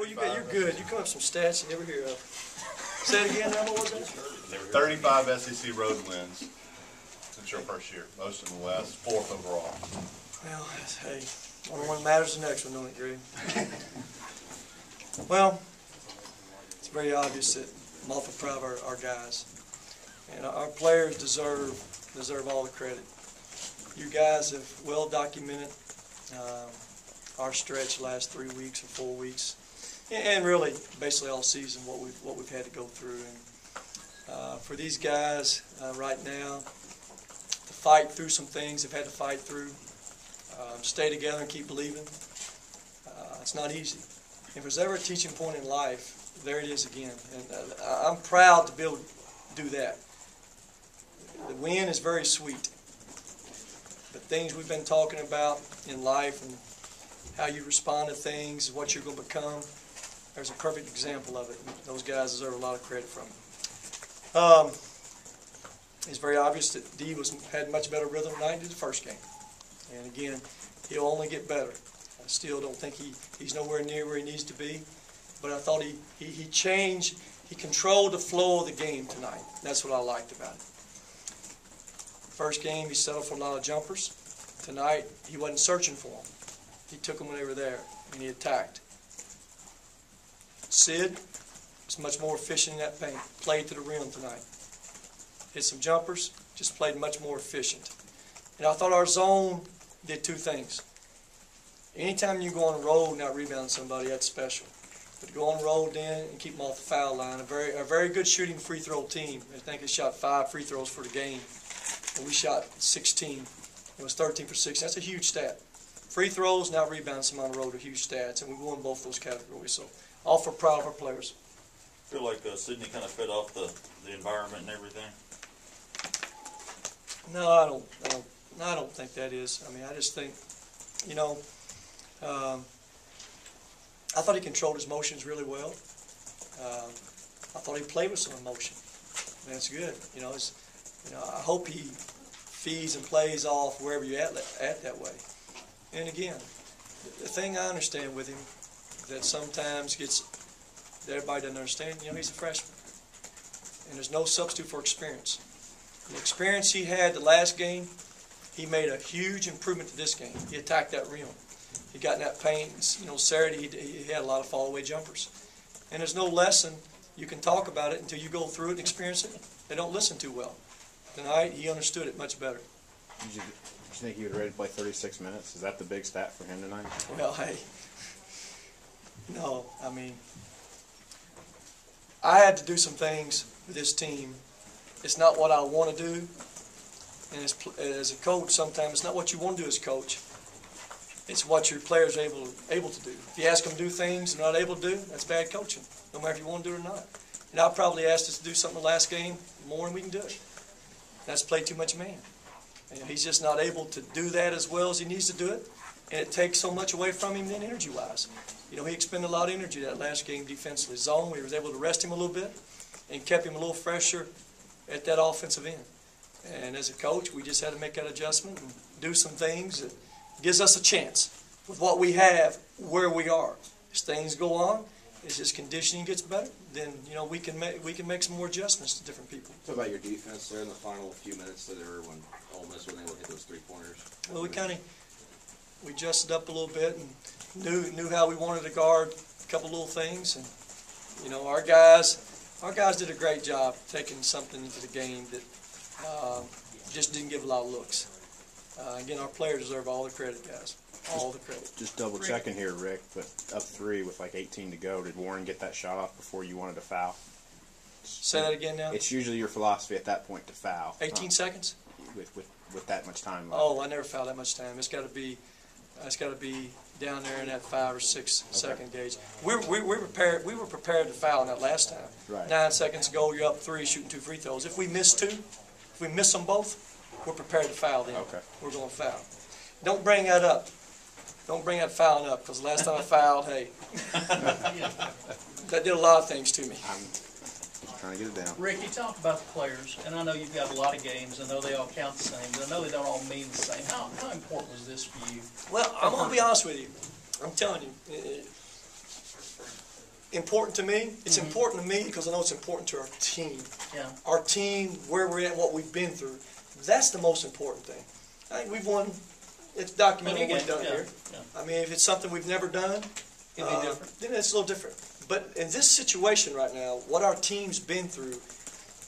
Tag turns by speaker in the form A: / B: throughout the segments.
A: Well, you got, you're good. You come up with some stats you never hear of. Say it again, what was that?
B: Thirty-five SEC road wins since your first year, most in the West, fourth overall.
A: Well, hey, only one matters the next one, don't it, Greg? Well, it's very obvious that I'm awful proud of our, our guys. And our players deserve, deserve all the credit. You guys have well documented, um, our stretch last three weeks or four weeks. And- really, basically all season, what we've, what we've had to go through. And, uh, for these guys, uh, right now, to fight through some things they've had to fight through, um, stay together and keep believing. Uh, it's not easy. If there's ever a teaching point in life, there it is again. And uh, I'm proud to be able to do that. The win is very sweet. The things we've been talking about in life and how you respond to things, what you're going to become, there's a perfect example of it. Those guys deserve a lot of credit from it. Um, it's very obvious that D was had much better rhythm tonight than the first game. And again, he'll only get better. I still don't think he, he's nowhere near where he needs to be, but I thought he, he, he changed, he controlled the flow of the game tonight. That's what I liked about it. First game, he settled for a lot of jumpers. Tonight, he wasn't searching for them. He took them when they were there, and he attacked. Sid was much more efficient in that paint, played to the rim tonight. Hit some jumpers, just played much more efficient. And I thought our zone did two things. Anytime you go on a roll not rebound somebody, that's special. But to go on a roll then and keep them off the foul line, a very, a very good shooting free throw team. I think they shot five free throws for the game. And we shot 16. It was 13 for 6. That's a huge stat. Free throws, now rebounds some on the road are huge stats, and we won both those categories. So, all for proud of our players.
C: Feel like uh, Sidney kind of fed off the, the environment and everything.
A: No, I don't. I don't. I don't think that is. I mean, I just think, you know, um, I thought he controlled his motions really well. Um, I thought he played with some emotion. And that's good. You know, it's, you know, I hope he feeds and plays off wherever you're at, at that way. And again, the thing I understand with him that sometimes gets that everybody doesn't understand. You know, he's a freshman, and there's no substitute for experience. The experience he had the last game, he made a huge improvement to this game. He attacked that rim. He got in that paint. You know, Saturday he, he had a lot of fall away jumpers. And there's no lesson you can talk about it until you go through it and experience it. They don't listen too well. Tonight he understood it much better.
D: Did you, did you think he was ready to play 36 minutes? Is that the big stat for him tonight?
A: Well, hey, no, I mean, I had to do some things with this team. It's not what I want to do, and as, as a coach, sometimes it's not what you want to do as a coach. It's what your players are able able to do. If you ask them to do things they're not able to do, that's bad coaching, no matter if you want to do it or not. And I probably asked us to do something the last game more than we can do it. That's play too much man. And he's just not able to do that as well as he needs to do it, and it takes so much away from him then energy-wise. You know, he expended a lot of energy that last game defensively. Zone, we was able to rest him a little bit and kept him a little fresher at that offensive end. And as a coach, we just had to make that adjustment and do some things that gives us a chance with what we have, where we are. As things go on, as his conditioning gets better, then you know we can make we can make some more adjustments to different people.
E: What about your defense there in the final few minutes that there when Ole Miss when they would hit those three pointers?
A: Well, we kind of we adjusted up a little bit and knew knew how we wanted to guard a couple little things, and you know our guys our guys did a great job taking something into the game that uh, just didn't give a lot of looks. Uh, again, our players deserve all the credit, guys. All the credit.
D: Just double checking here, Rick, but up three with like 18 to go, did Warren get that shot off before you wanted to foul?
A: Say that again now.
D: It's usually your philosophy at that point to foul.
A: 18
D: uh,
A: seconds.
D: with, with, with that much time left.
A: Oh, I never foul that much time. It's got to be, it's got to be down there in that five or six second gauge. We're, we we're prepared. We were prepared to foul in that last time.
D: Right.
A: Nine seconds ago, you're up three, shooting two free throws. If we miss two, if we miss them both, we're prepared to foul. Then
D: Okay.
A: we're going to foul. Don't bring that up. Don't bring that fouling up because last time I fouled, hey, that did a lot of things to me.
D: I'm trying to get it down.
F: Rick, you talked about the players, and I know you've got a lot of games. I know they all count the same, but I know they don't all mean the same. How, how important was this for you?
A: Well, I'm gonna be honest with you. I'm telling you, important to me? It's important to me because I know it's important to our team.
F: Yeah.
A: Our team, where we're at, what we've been through. That's the most important thing. I think we've won, it's documented what we've done
F: Yeah,
A: here.
F: yeah.
A: I mean, if it's something we've never done,
F: It'd be
A: uh,
F: different.
A: then it's a little different. But in this situation right now, what our team's been through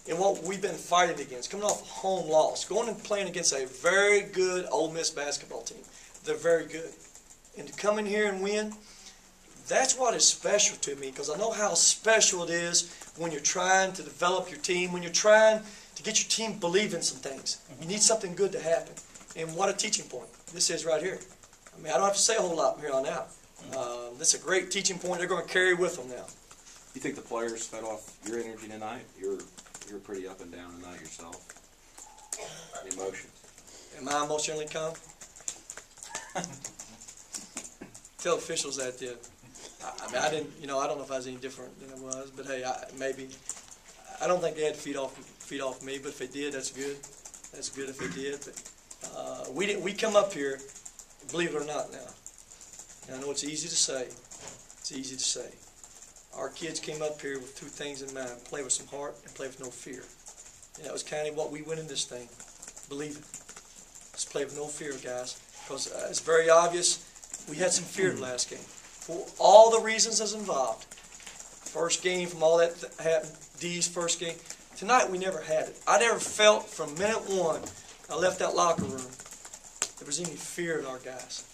A: and what we've been fighting against, coming off home loss, going and playing against a very good Ole Miss basketball team. They're very good. And to come in here and win, that's what is special to me because I know how special it is when you're trying to develop your team, when you're trying to get your team believing some things. You need something good to happen. And what a teaching point this is right here. I mean, I don't have to say a whole lot from here on out. This is a great teaching point they're going to carry with them now.
E: You think the players fed off your energy tonight? You're you're pretty up and down tonight yourself. The emotions.
A: Am I emotionally calm? Tell officials that did. I, I mean, I didn't, you know, I don't know if I was any different than I was, but hey, I, maybe, I don't think they had to feed off, feed off me, but if they did, that's good. That's good if they did, but, uh, we didn't, we come up here, believe it or not now. And I know it's easy to say, it's easy to say. Our kids came up here with two things in mind, play with some heart and play with no fear. And that was kind of what we went in this thing, believe it. Let's play with no fear, guys, because uh, it's very obvious we had some fear the last game for all the reasons that's involved. First game from all that th- happened, D's first game. Tonight we never had it. I never felt from minute one I left that locker room there was any fear in our guys.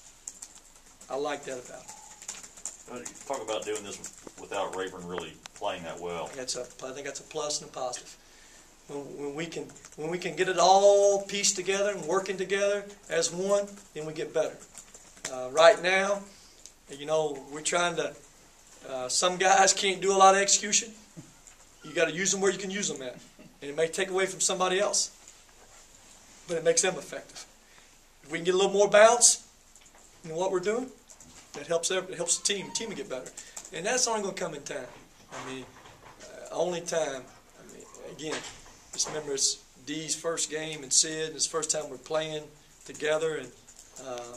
A: I like that about it.
C: You Talk about doing this without Ravern really playing that well.
A: That's a, I think that's a plus and a positive. When, when we can, when we can get it all pieced together and working together as one, then we get better. Uh, right now, you know, we're trying to. Uh, some guys can't do a lot of execution. You got to use them where you can use them at, and it may take away from somebody else, but it makes them effective. If we can get a little more bounce in what we're doing, that helps. every- It helps the team. The team to get better, and that's only going to come in time. I mean, uh, only time. I mean, again, just remember it's D's first game and Sid. And it's first time we're playing together, and uh,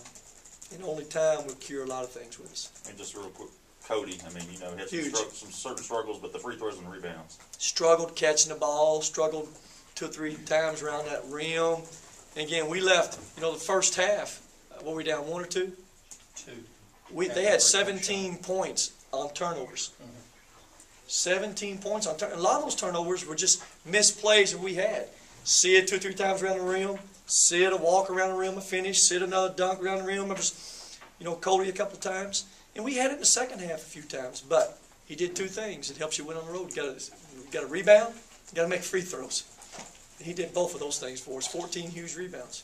A: and only time will cure a lot of things with us.
C: And just real quick, Kodi, I mean, you know, he had some,
A: Huge.
C: some certain struggles, but the free throws and rebounds.
A: Struggled catching the ball. Struggled two or three times around that rim. And again, we left. You know, the first half. Uh, what were we down one or two?
F: Two.
A: We, they had 17 points on turnovers. 17 points on turnovers. A lot of those turnovers were just misplays that we had. See it two or three times around the rim. See it a walk around the rim, a finish. See it another dunk around the rim. You know, Kodi a couple of times. And we had it in the second half a few times. But he did two things. It helps you win on the road. You got you got to rebound. You got to make free throws. And he did both of those things for us. 14 huge rebounds.